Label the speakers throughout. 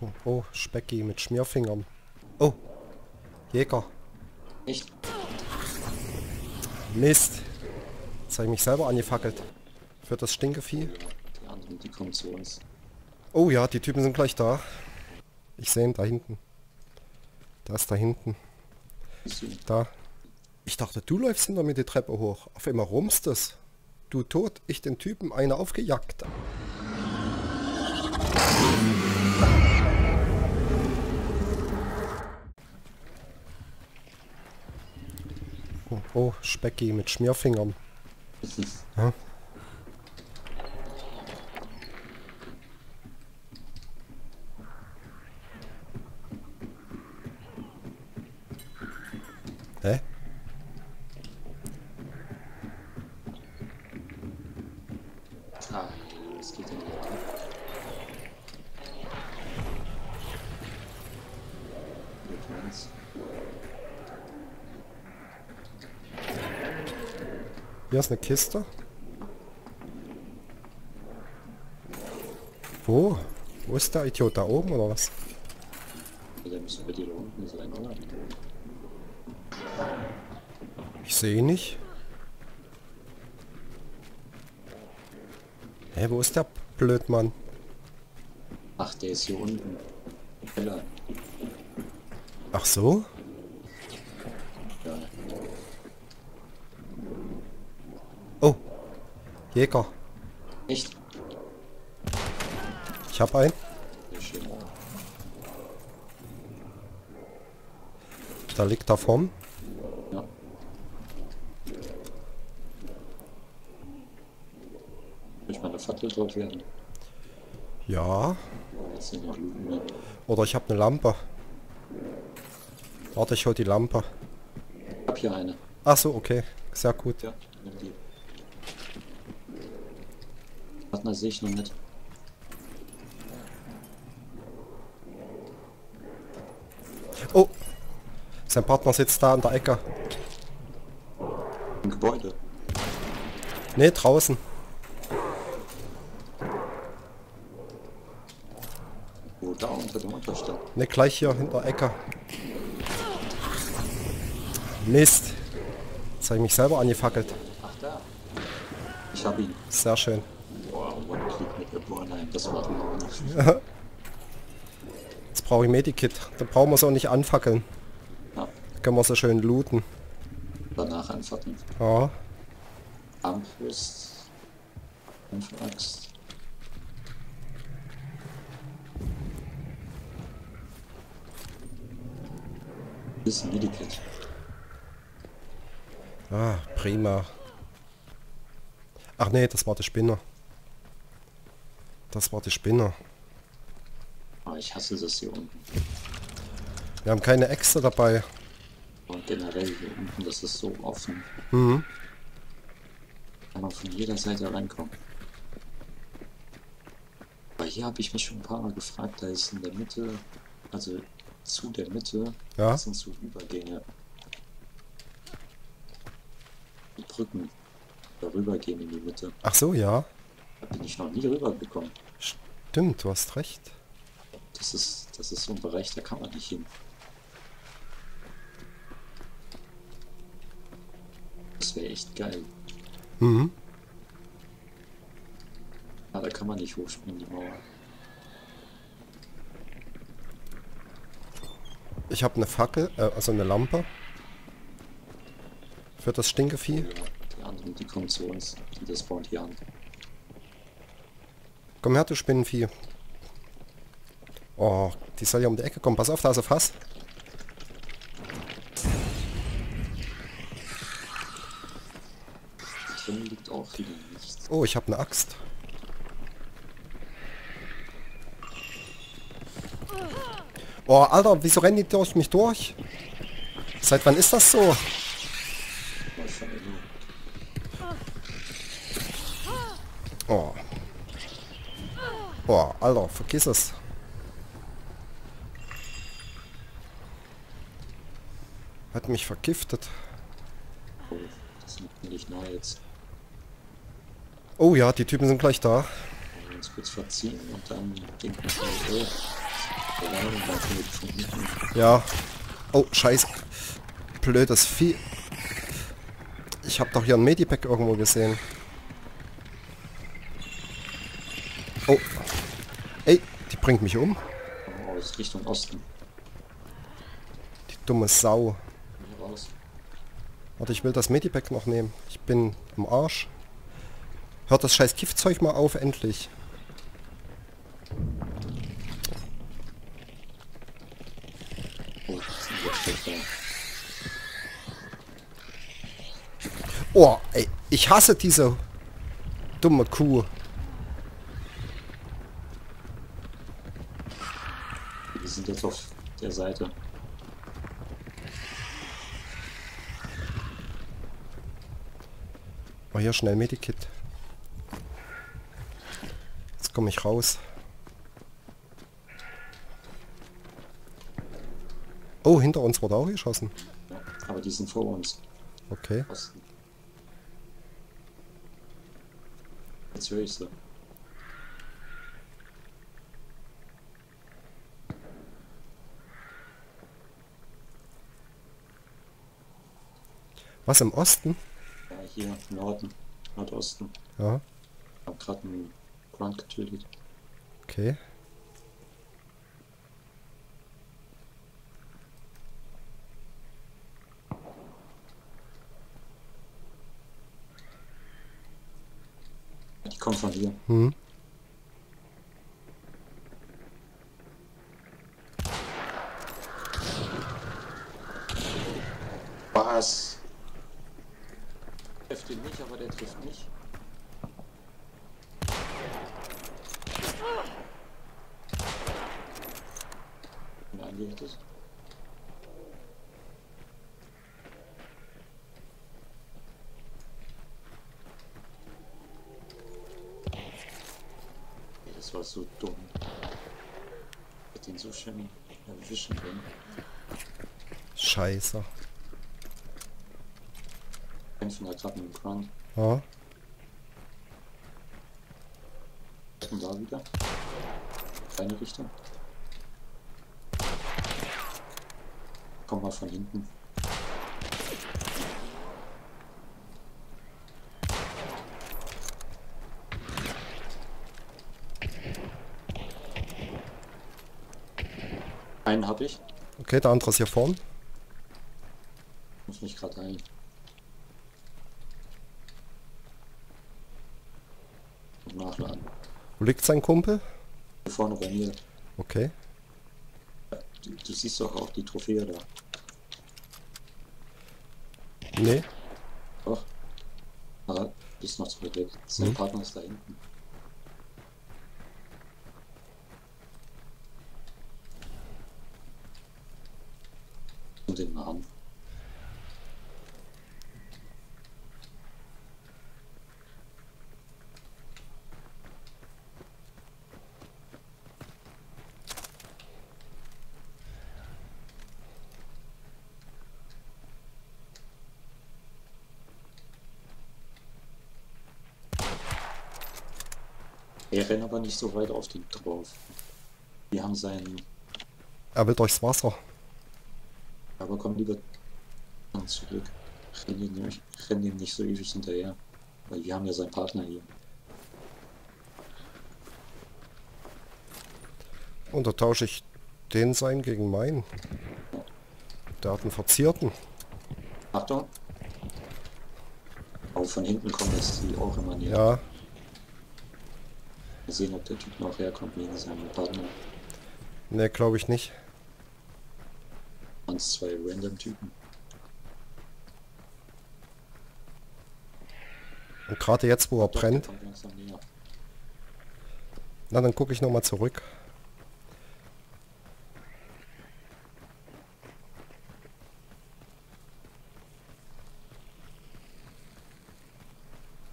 Speaker 1: Oh, oh, Specki mit Schmierfingern. Oh, Jäger.
Speaker 2: Echt?
Speaker 1: Mist. Jetzt habe ich mich selber angefackelt. Für das Stinkevieh.
Speaker 2: Die anderen, die kommen zu uns.
Speaker 1: Oh ja, die Typen sind gleich da. Ich sehe ihn da hinten. Da ist da hinten. Da. Ich dachte, du läufst hinter mir die Treppe hoch. Auf einmal rumst es. Du tot, ich den Typen eine aufgejagt. Oh, Specki mit Schmierfingern. Ja. Hä?
Speaker 2: Ah, es geht in die Ecke. Mit uns.
Speaker 1: Hier ist eine Kiste. Wo? Wo ist der Idiot? Da oben oder was? Ich sehe ihn nicht. Hä, wo ist der Blödmann?
Speaker 2: Ach, der ist hier unten.
Speaker 1: Ach so?
Speaker 2: Ja.
Speaker 1: Oh. Jäger.
Speaker 2: Echt?
Speaker 1: Ich hab einen. Da liegt da vorn.
Speaker 2: Ja. Ich mal eine Fackel drauf werden?
Speaker 1: Ja. Oder ich habe eine Lampe. Warte, ich hol die Lampe.
Speaker 2: Ich hab hier eine.
Speaker 1: Ach so, okay. Sehr gut.
Speaker 2: Ja, nimm die. Partner sehe ich noch nicht.
Speaker 1: Oh. Sein Partner sitzt da an der Ecke.
Speaker 2: Im Gebäude.
Speaker 1: Ne, draußen.
Speaker 2: Wo da unter dem Unterstand.
Speaker 1: Ne, gleich hier hinter der Ecke. Mist. Jetzt habe ich mich selber angefackelt.
Speaker 2: Ach da. Ich hab ihn.
Speaker 1: Sehr schön.
Speaker 2: Boah, One-Click mit der Bornheim. Das war noch.
Speaker 1: Jetzt brauche ich Medikit. Da brauchen wir es auch nicht anfackeln.
Speaker 2: Ja,
Speaker 1: Da können wir so schön looten.
Speaker 2: danach anfacken.
Speaker 1: Ja.
Speaker 2: Armbrust. Axt. Das ist ein Medikit.
Speaker 1: Ah, prima. Ach nee, das war der Spinner. Das war der Spinner.
Speaker 2: Aber ich hasse das hier unten.
Speaker 1: Wir haben keine Äxte dabei.
Speaker 2: Und generell hier unten, das ist so offen.
Speaker 1: Mhm.
Speaker 2: Kann man von jeder Seite reinkommen. Aber hier habe ich mich schon ein paar Mal gefragt, da ist in der Mitte, also zu der Mitte,
Speaker 1: Ja.
Speaker 2: sind so Übergänge. Die Brücken darüber gehen in die Mitte.
Speaker 1: Ach so, ja.
Speaker 2: Da bin ich noch nie rübergekommen.
Speaker 1: Stimmt, du hast recht.
Speaker 2: Das ist, das ist so ein Bereich, da kann man nicht hin. Das wäre echt geil.
Speaker 1: Mhm.
Speaker 2: Aber da kann man nicht hochspringen, die Mauer.
Speaker 1: Ich habe eine Fackel, äh, also eine Lampe. Für das Stinkevieh.
Speaker 2: Ja, die anderen, die kommen zu uns. Die das spawnt hier an.
Speaker 1: Komm her, du Spinnenvieh. Oh, die soll ja um die Ecke kommen. Pass auf, da ist ein Fass. Oh, ich habe eine Axt. Oh, Alter, wieso rennen die durch mich durch? Seit wann ist das so?
Speaker 2: Aber schon immer.
Speaker 1: Oh. Oh, Alter, vergiss es. Hat mich vergiftet.
Speaker 2: Oh, das liegt mir nicht nahe jetzt.
Speaker 1: Oh ja, die Typen sind gleich da.
Speaker 2: Uns kurz verziehen und dann denken wir, oh, Ja.
Speaker 1: Oh, scheiße. Blödes Vieh. Ich habe doch hier ein Medipack irgendwo gesehen. Oh. Ey, die bringt mich um.
Speaker 2: Aus Richtung Osten.
Speaker 1: Die dumme Sau. Warte, ich will das Medipack noch nehmen. Ich bin am Arsch. Hört das scheiß Giftzeug mal auf, endlich.
Speaker 2: Oh.
Speaker 1: Oh, ey, ich hasse diese dumme Kuh.
Speaker 2: Wir sind jetzt auf der Seite.
Speaker 1: Oh, hier schnell Medikit. Jetzt komme ich raus. Oh, hinter uns wurde auch geschossen.
Speaker 2: Ja, aber die sind vor uns.
Speaker 1: Okay.
Speaker 2: Jetzt höre ich sie.
Speaker 1: Was im Osten?
Speaker 2: Ja, hier, Norden, Nordosten.
Speaker 1: Ja,
Speaker 2: Ich hab gerade einen Grunt getötet.
Speaker 1: okay.
Speaker 2: Die kommen von hier.
Speaker 1: Hm.
Speaker 2: Was? Trifft ihn nicht, aber der trifft nicht. Und angehittet. Ey, Das war so dumm. Ich hätte ihn so schön erwischen können.
Speaker 1: Scheiße.
Speaker 2: Kämpfen da gerade dem Grunt.
Speaker 1: Ja.
Speaker 2: Und da wieder. Deine Richtung. Komm mal von hinten. Einen habe ich.
Speaker 1: Okay, der andere ist hier vorn.
Speaker 2: Muss mich gerade ein. Und nachladen.
Speaker 1: Wo liegt sein Kumpel?
Speaker 2: Vorne bei mir.
Speaker 1: Okay.
Speaker 2: Du, du siehst doch auch die Trophäe da.
Speaker 1: Nee.
Speaker 2: Doch. Aber bist noch zu weit weg. Sein
Speaker 1: Mhm.
Speaker 2: Partner ist da hinten. Und den Namen. Er rennt aber nicht so weit auf den drauf. Wir haben seinen.
Speaker 1: Er will durchs Wasser.
Speaker 2: Aber komm lieber zurück. Renn ihm nicht, renn ihm nicht so ewig hinterher. Weil wir haben ja seinen Partner hier.
Speaker 1: Und da tausche ich den sein gegen meinen. Der hat einen verzierten.
Speaker 2: Achtung! Auch von hinten kommen jetzt die auch immer näher.
Speaker 1: Ja,
Speaker 2: Mal sehen, ob der Typ noch herkommt wegen seinem Partner.
Speaker 1: ne, glaube ich nicht.
Speaker 2: Eins, zwei random Typen.
Speaker 1: Und gerade jetzt, wo er
Speaker 2: Doch,
Speaker 1: brennt, na dann gucke ich nochmal zurück.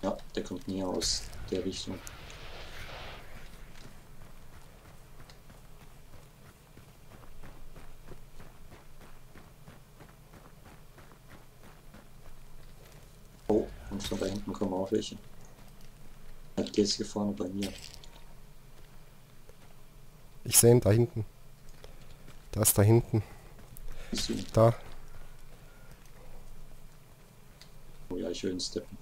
Speaker 2: Ja, der kommt näher aus der Richtung. Oh, und von da hinten kommen auch welche. Ja, Der ist hier vorne bei mir.
Speaker 1: Ich sehe ihn da hinten. Da ist da hinten. Da.
Speaker 2: Oh ja, ich will ihn steppen.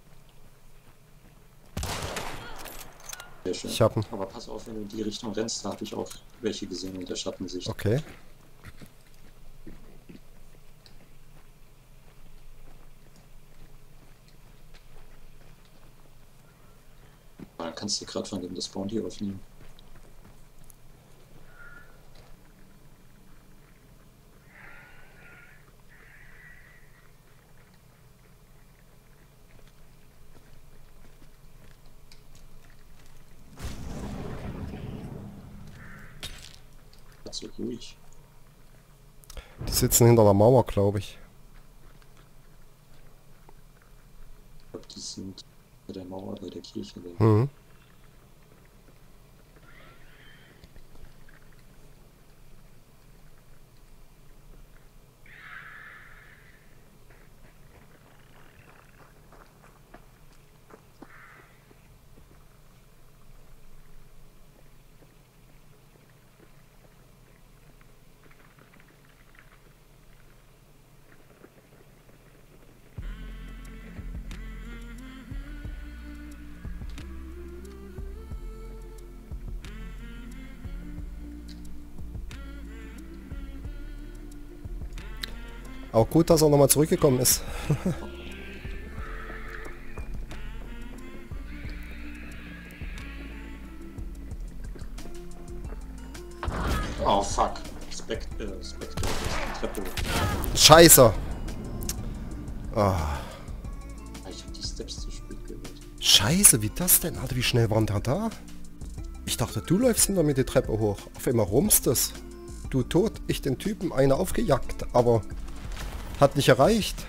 Speaker 2: Sehr schön.
Speaker 1: Ich hab ihn.
Speaker 2: Aber pass auf, wenn du in die Richtung rennst, da habe ich auch welche gesehen in der Schattensicht.
Speaker 1: Okay.
Speaker 2: Du gerade von dem das Bounty aufnehmen. So ruhig.
Speaker 1: Die sitzen hinter der Mauer, glaube ich.
Speaker 2: Ich glaube, die sind bei der Mauer, bei der Kirche.
Speaker 1: Mhm. Auch gut, dass er nochmal zurückgekommen ist.
Speaker 2: Oh fuck. Spect äh, Spectre. Treppe.
Speaker 1: Scheiße. Ah,
Speaker 2: Ich hab die Steps zu spät gehört.
Speaker 1: scheiße, wie das denn? Alter, wie schnell waren der da? Ich dachte, du läufst hinter mir die Treppe hoch. Auf einmal rumst es. Du tot, ich den Typen eine aufgejagt, aber hat nicht erreicht.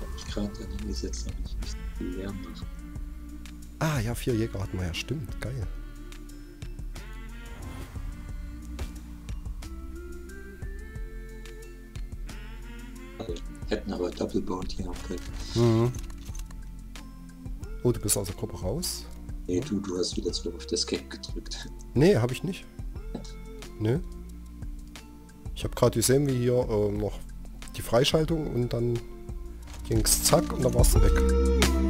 Speaker 2: Hab ich gerade dann hingesetzt, damit ich nicht leer mache.
Speaker 1: Ah ja, vier Jäger hatten wir ja, stimmt, geil.
Speaker 2: Hätten aber Double Bounty haben können.
Speaker 1: Mhm. Oh, du bist aus der Gruppe raus?
Speaker 2: Nee, du, du hast wieder zu auf Escape gedrückt.
Speaker 1: Nee, habe ich nicht. Nö. Ich habe gerade gesehen, wie hier äh, noch die Freischaltung und dann ging's zack und dann warst du weg.